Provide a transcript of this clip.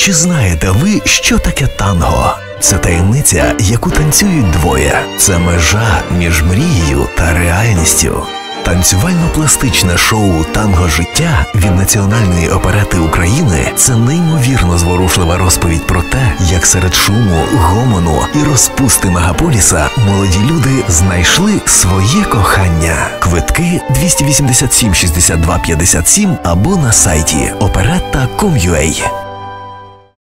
Чи знаєте ви, що таке танго? Це таємниця, яку танцюють двоє. Це межа між мрією та реальністю. Танцювально-пластичне шоу Танго життя від Національної оперети України це неймовірно зворушлива розповідь про те, як серед шуму, гомону і розпусти мегаполіса молоді люди знайшли своє кохання. Квитки 287 62 57 або на сайті operetta.com.ua